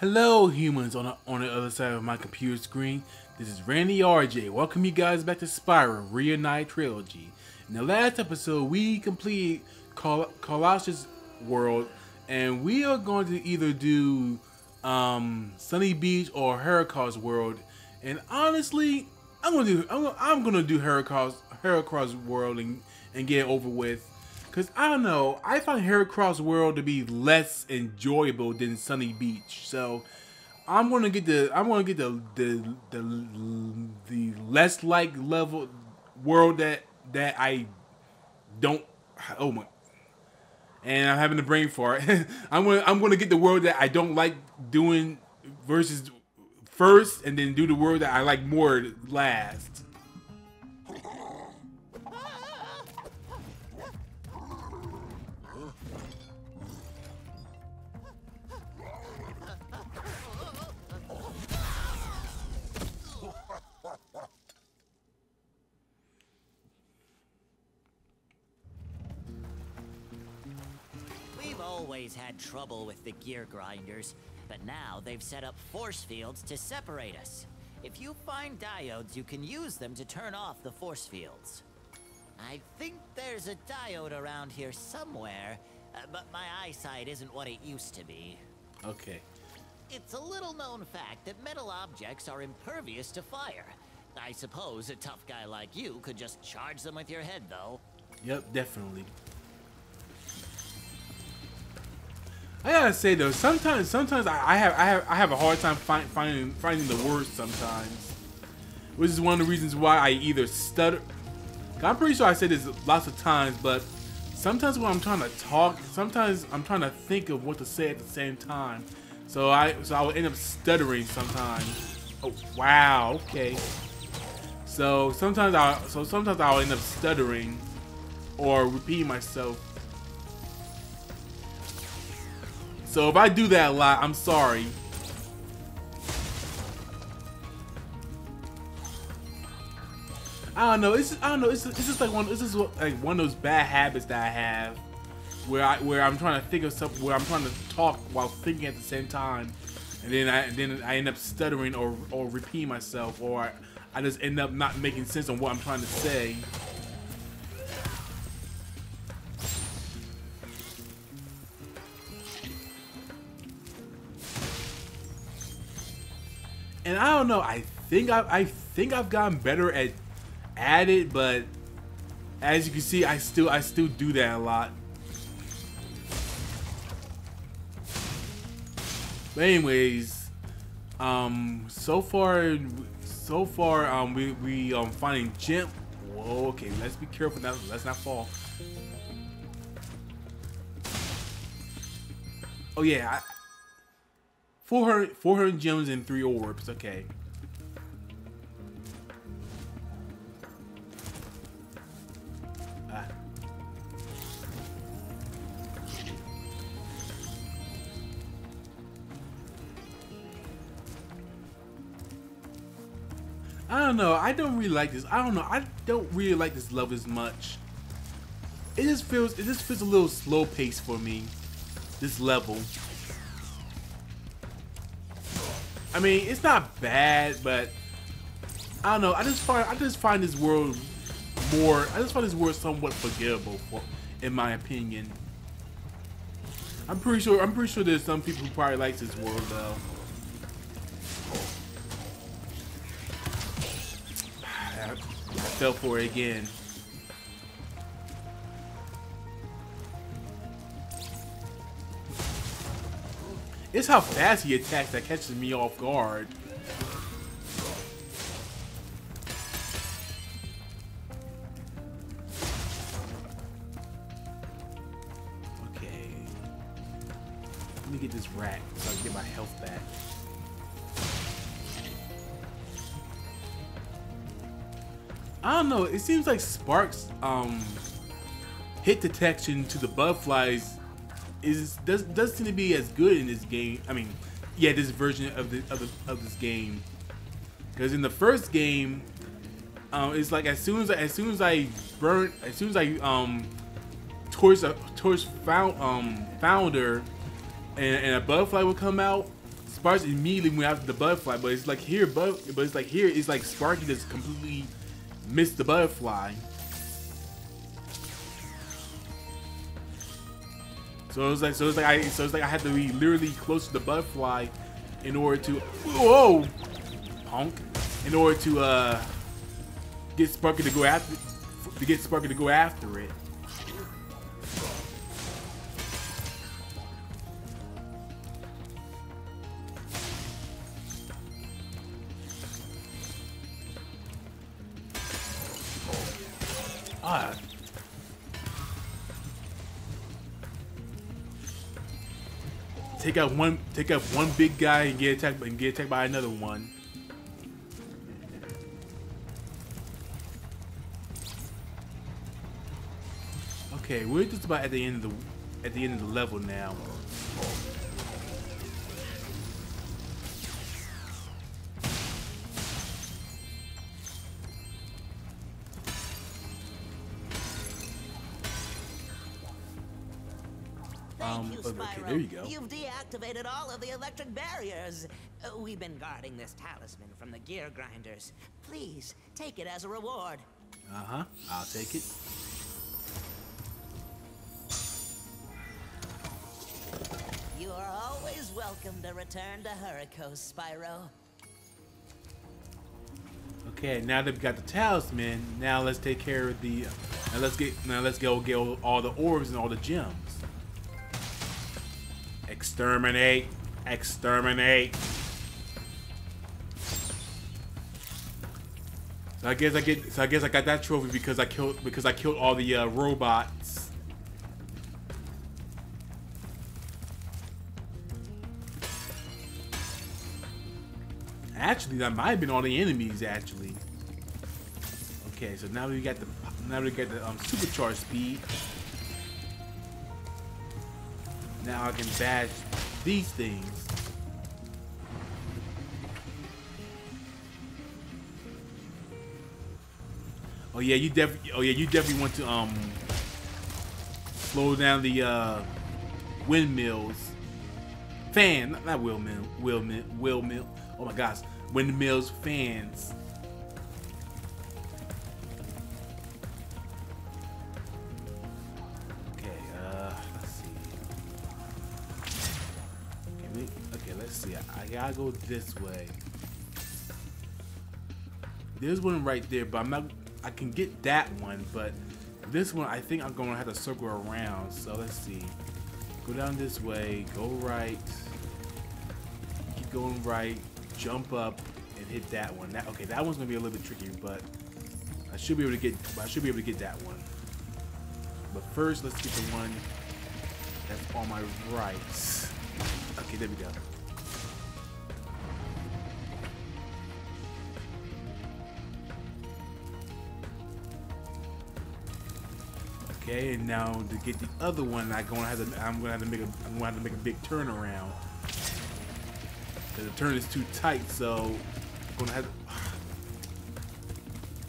Hello humans on the, on the other side of my computer screen. This is Randy RJ. Welcome you guys back to Spyro Reignited Trilogy. In the last episode we completed Col Colossus World and we are going to either do um, Sunny Beach or Hurricos World. And honestly, I'm gonna do I'm I'm gonna do Hurricos Hurricos World and, and get over with. Cause I don't know, I find Hurricos World to be less enjoyable than Sunny Beach. So I'm gonna get the I'm gonna get the the the, the less like level world that that I don't oh my and I'm having the brain fart. I'm gonna I'm gonna get the world that I don't like doing versus first and then do the world that I like more last. Always had trouble with the gear grinders, but now they've set up force fields to separate us. If you find diodes, you can use them to turn off the force fields. I think there's a diode around here somewhere, uh, but my eyesight isn't what it used to be. Okay. It's a little known fact that metal objects are impervious to fire. I suppose a tough guy like you could just charge them with your head, though. Yep, definitely. I gotta say though, sometimes sometimes I, I have I have I have a hard time find, finding finding the words sometimes, which is one of the reasons why I either stutter. I'm pretty sure I said this lots of times, but sometimes when I'm trying to talk, sometimes I'm trying to think of what to say at the same time. So I so I will end up stuttering sometimes. Oh wow, okay. So sometimes I so sometimes I'll end up stuttering or repeating myself. So if I do that a lot, I'm sorry. I don't know. It's just, I don't know. It's just, it's just like one. It's just like one of those bad habits that I have, where I where I'm trying to think of something, where I'm trying to talk while thinking at the same time, and then I then I end up stuttering or or repeating myself, or I, I just end up not making sense on what I'm trying to say. And I don't know. I think I, I think I've gotten better at at it, but as you can see, I still I still do that a lot. But anyways, um, so far, so far, um, we we um finding gem. Whoa, okay, let's be careful now. Let's not fall. Oh yeah. I, 400, 400 gems and 3 orbs, okay. Ah. I don't know, I don't really like this. I don't know, I don't really like this level as much. It just feels, it just feels a little slow paced for me, this level. I mean, it's not bad, but I don't know. I just find I just find this world more. I just find this world somewhat forgettable, for, in my opinion. I'm pretty sure. I'm pretty sure there's some people who probably like this world though. I fell for it again. It's how fast he attacks that catches me off guard. Okay. Let me get this rat so I can get my health back. I don't know, it seems like Sparx's um hit detection to the butterflies is does does seem to be as good in this game. I mean, yeah, this version of the of, the, of this game. Because in the first game, um, it's like as soon as as soon as I burn, as soon as I um torch a torch found um founder, and, and a butterfly would come out. Sparx immediately went after the butterfly, but it's like here, but but it's like here, it's like Sparky just completely missed the butterfly. So it was like, so it's like I, so it's like I had to be literally close to the butterfly in order to, whoa, punk, in order to uh get Sparky to go after, to get Sparky to go after it. Out one take out one big guy and get attacked and get attacked by another one. Okay, we're just about at the end of the at the end of the level now. There you go. You've deactivated all of the electric barriers. Uh, we've been guarding this talisman from the gear grinders. Please, take it as a reward. Uh-huh. I'll take it. You are always welcome to return to Hurricos, Spyro. Okay, now that we've got the talisman, now let's take care of the. Now let's get. Now let's go get all the orbs and all the gems. Exterminate! Exterminate! So I guess I get. So I guess I got that trophy because I killed because I killed all the uh, robots. Actually, that might have been all the enemies. Actually. Okay, so now we got the now we got the um, supercharged speed. Now I can bash these things. Oh yeah, you def. Oh yeah, you definitely want to um slow down the uh, windmills. Fan, not, windmill, windmill, windmill. Oh my gosh, windmills, fans. Gotta go this way. There's one right there, but I'm not. I can get that one, but this one I think I'm gonna have to circle around. So let's see. Go down this way. Go right. Keep going right. Jump up and hit that one. That okay. That one's gonna be a little bit tricky, but I should be able to get. I should be able to get that one. But first, let's get the one that's on my right. Okay, there we go. Okay, and now to get the other one, I'm gonna have to. I'm gonna have to make a. I'm gonna have to make a big turnaround. The turn is too tight, so I'm gonna have. To,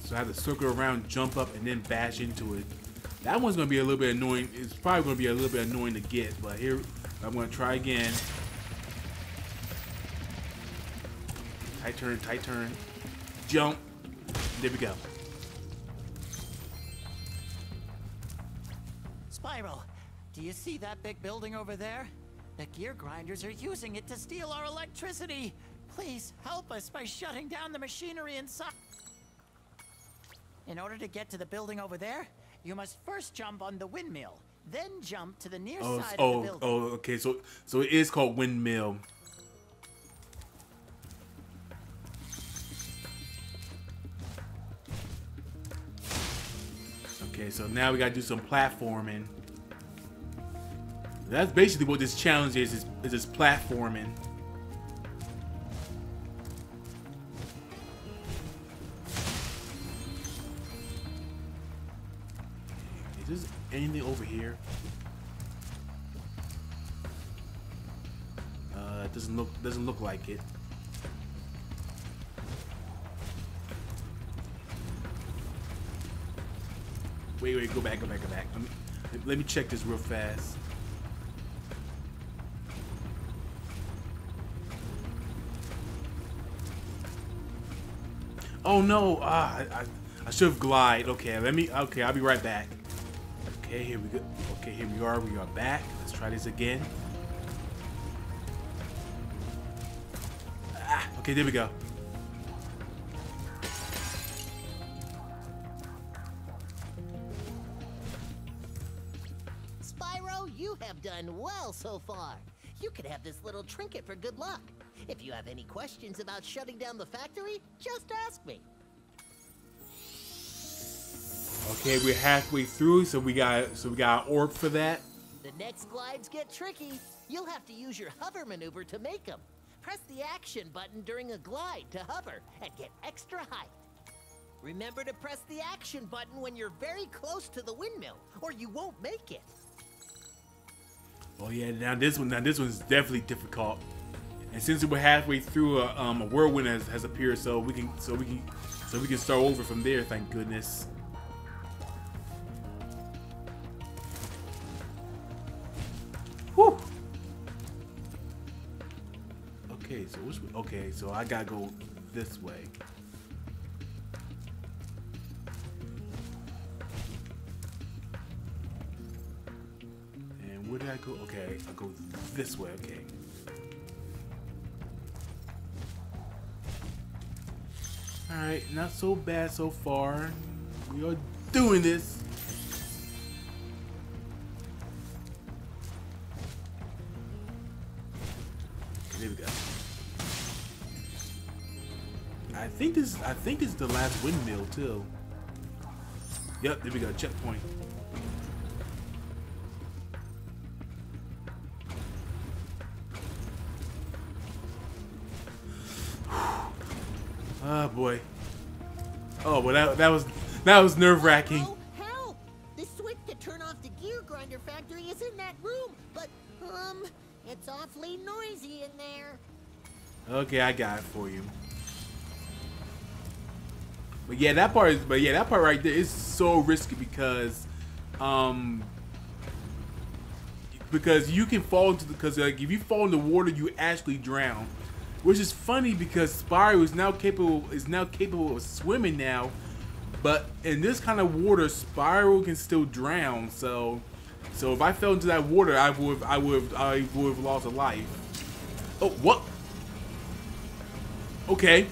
so I have to circle around, jump up, and then bash into it. That one's gonna be a little bit annoying. It's probably gonna be a little bit annoying to get, but here I'm gonna try again. Tight turn, tight turn, jump. There we go. Spyro, do you see that big building over there? The gear grinders are using it to steal our electricity. Please help us by shutting down the machinery inside. In order to get to the building over there, you must first jump on the windmill, then jump to the near Oh, side oh, of the oh, building. oh, okay. So, so it is called windmill. Okay, so now we gotta do some platforming. That's basically what this challenge is, is, is this platforming. Is there anything over here? Uh, it doesn't look doesn't look like it. Wait, wait, go back, go back, go back. Let me, let me check this real fast. Oh no! Ah, I, I, I should have glide. Okay, let me. Okay, I'll be right back. Okay, here we go. Okay, here we are. We are back. Let's try this again. Ah, okay, there we go. Spyro, you have done well so far. You could have this little trinket for good luck. If you have any questions about shutting down the factory, just ask me. Okay, we're halfway through, so we got so we got an orb for that. The next glides get tricky. You'll have to use your hover maneuver to make them. Press the action button during a glide to hover and get extra height. Remember to press the action button when you're very close to the windmill, or you won't make it. Oh yeah, now this one, now this one's definitely difficult. And since we're halfway through, a, um, a whirlwind has, has appeared, so we can, so we can, so we can start over from there. Thank goodness. Whew. Okay, so which, okay, so I gotta go this way. And where did I go? Okay, I go this way. Okay. All right, not so bad so far. We are doing this. There we go. I think this. I think this is the last windmill too. Yep, there we go. Checkpoint. Well that that was that was nerve wracking. Oh, help! The switch to turn off the gear grinder factory is in that room, but, um, it's awfully noisy in there. Okay, I got it for you. But yeah, that part is. But yeah, that part right there is so risky because, um, because you can fall into the because like if you fall in the water, you actually drown. Which is funny because Spyro is now capable is now capable of swimming now, but in this kind of water, Spyro can still drown. So, so if I fell into that water, I would I would I would have lost a life. Oh, what? Okay.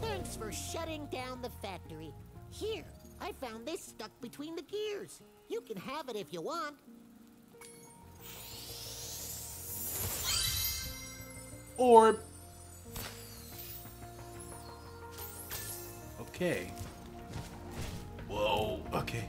Thanks for shutting down the factory. Here, I found this stuck between the gears. You can have it if you want. Orb. Okay. Whoa. Okay.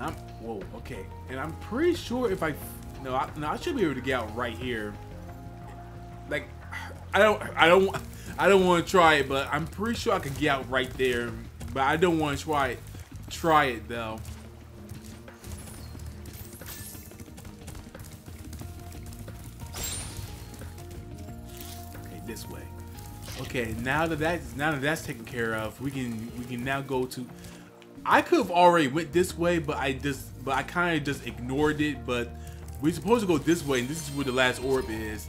I'm. Whoa. Okay. And I'm pretty sure if I. No, I, no, I should be able to get out right here. Like, I don't. I don't. I don't want to try it, but I'm pretty sure I could get out right there. But I don't want to try it. Try it though. Okay, now that that's now that that's taken care of, we can we can now go to. I could have already went this way, but I just but I kind of just ignored it. But we're supposed to go this way, and this is where the last orb is.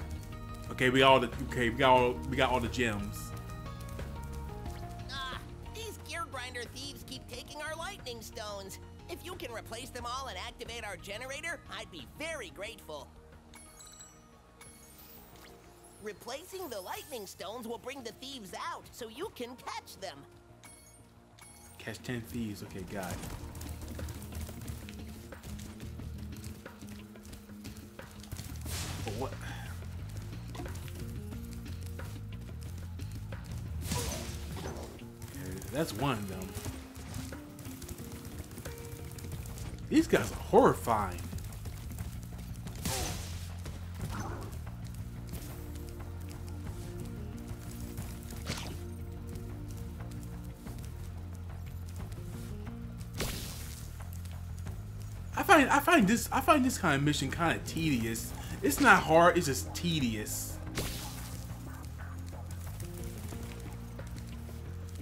Okay, we all the okay we got all we got all the gems. Ah, these gear grinder thieves keep taking our lightning stones. If you can replace them all and activate our generator, I'd be very grateful. Replacing the lightning stones will bring the thieves out, so you can catch them. Catch ten thieves. Okay, got it. What? That's one of them. These guys are horrifying. Find I find this I find this kind of mission kind of tedious. It's not hard, it's just tedious.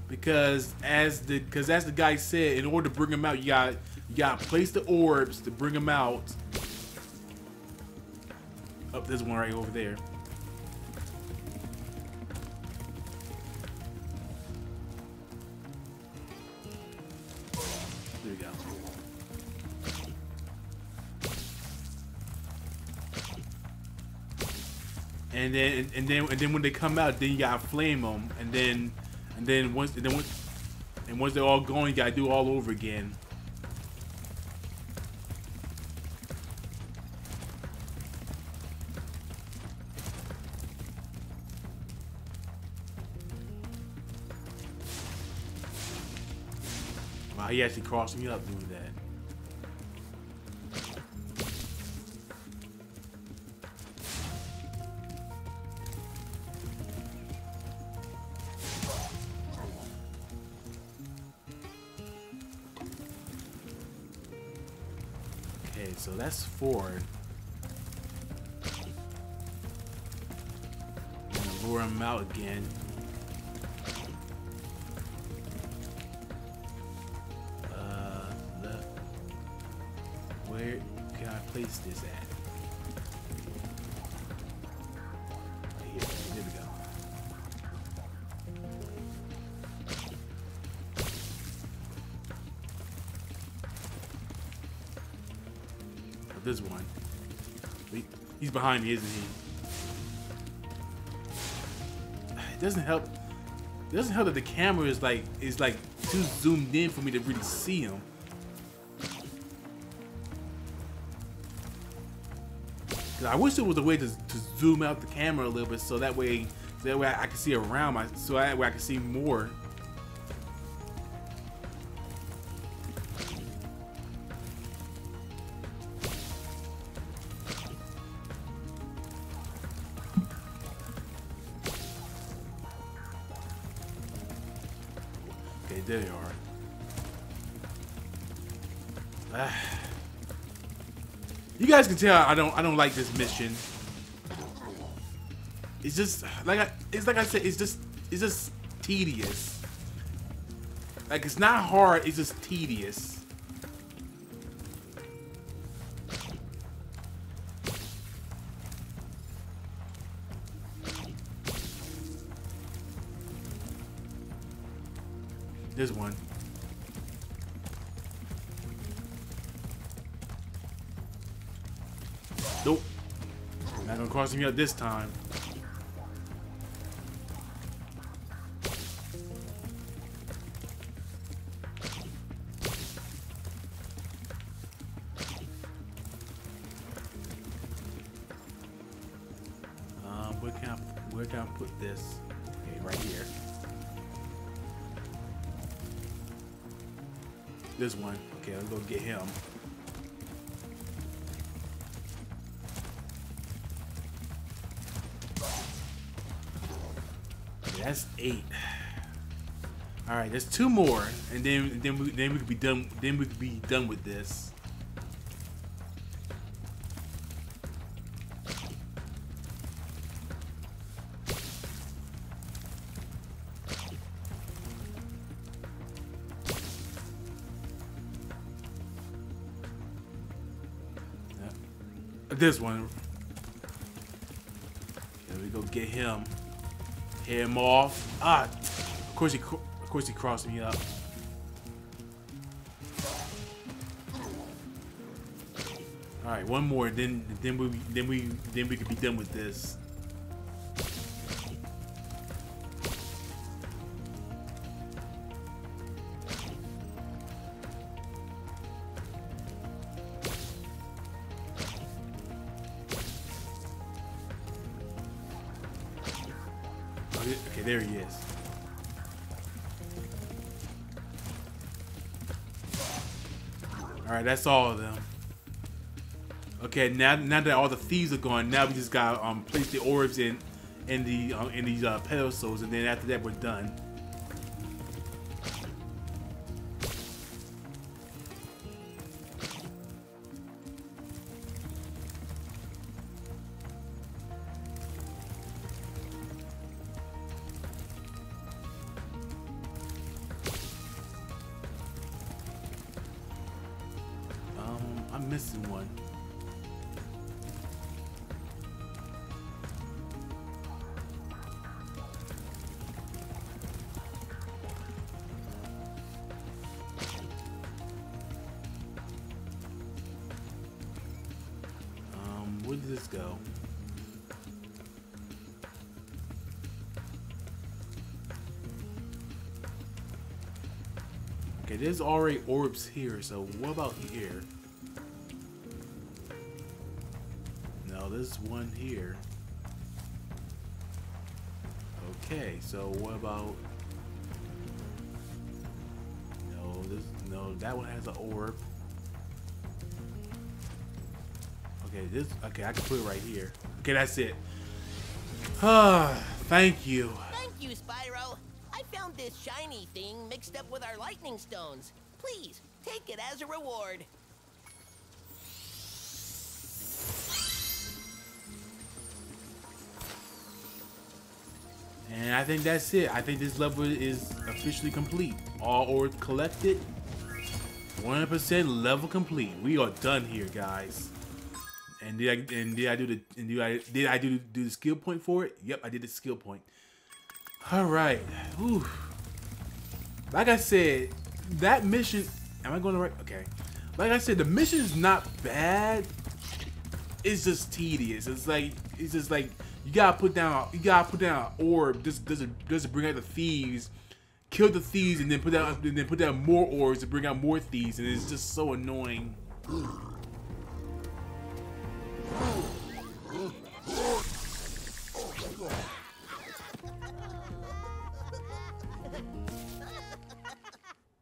Because as the because as the guy said, in order to bring them out, you got you got to place the orbs to bring them out. Up, oh, there's one right over there. And then and then and then when they come out, then you gotta flame them, and then and then once and then once and once they're all going, you gotta do all over again. Wow, he actually crossed me up doing that. That's four. lure him out again. Uh, Where can I place this at? This one. He's behind me, isn't he? It doesn't help. It doesn't help that the camera is like is like too zoomed in for me to really see him. I wish there was a way to, to zoom out the camera a little bit so that way that way I, I can see around my so that way I can see more. Tell I don't I don't like this mission. It's just like I it's like I said, it's just it's just tedious. Like it's not hard, it's just tedious. There's one. Nope. Not gonna cross me up this time. Um, where can I, where can I put this? Okay, right here. This one. Okay, let's go get him. That's eight. All right, there's two more, and then then we then we could be done. Then we could be done with this. This one. There we go. Get him. Him off. Ah, of course he, of course he crossed me up. All right, one more. Then, then we, then we, then we could be done with this. That's all of them. Okay, now now that all the thieves are gone, now we just got um place the orbs in in the um, in these uh, pedestals, and then after that we're done. Missing one. Um, where did this go? Okay, there's already orbs here, so what about here? There's one here. Okay, so what about... No, this, no, that one has an orb. Okay, this, okay, I can put it right here. Okay, that's it. Ah, thank you. Thank you, Spyro. I found this shiny thing mixed up with our lightning stones. Please, take it as a reward. And I think that's it. I think this level is officially complete. All orbs collected. 100% level complete. We are done here, guys. And did I and did I do the and did I did I do do the skill point for it? Yep, I did the skill point. All right. Whew. Like I said, that mission. Am I going to right? Okay. Like I said, the mission is not bad. It's just tedious. It's like it's just like you gotta put down you gotta put down an orb just does it bring out the thieves? Kill the thieves and then put down and then put down more orbs to bring out more thieves and it's just so annoying.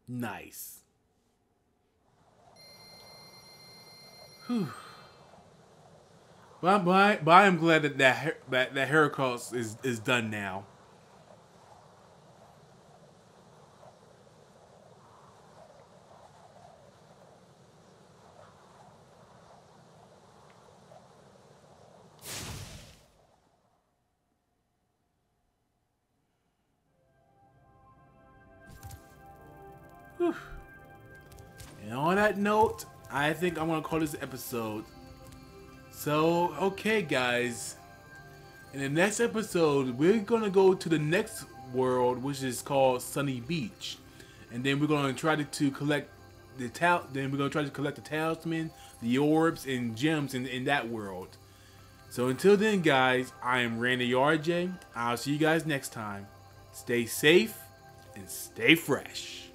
Nice. Whew. But, but, but I am glad that that that, that Hurricos is is done now. And on that note, I think I'm gonna call this episode so, okay, guys. In the next episode, we're gonna go to the next world, which is called Sunny Beach, and then we're gonna try to, to collect the tal. Then we're gonna try to collect the talisman, the orbs, and gems in in that world. So until then, guys, I am Randy RJ. I'll see you guys next time. Stay safe and stay fresh.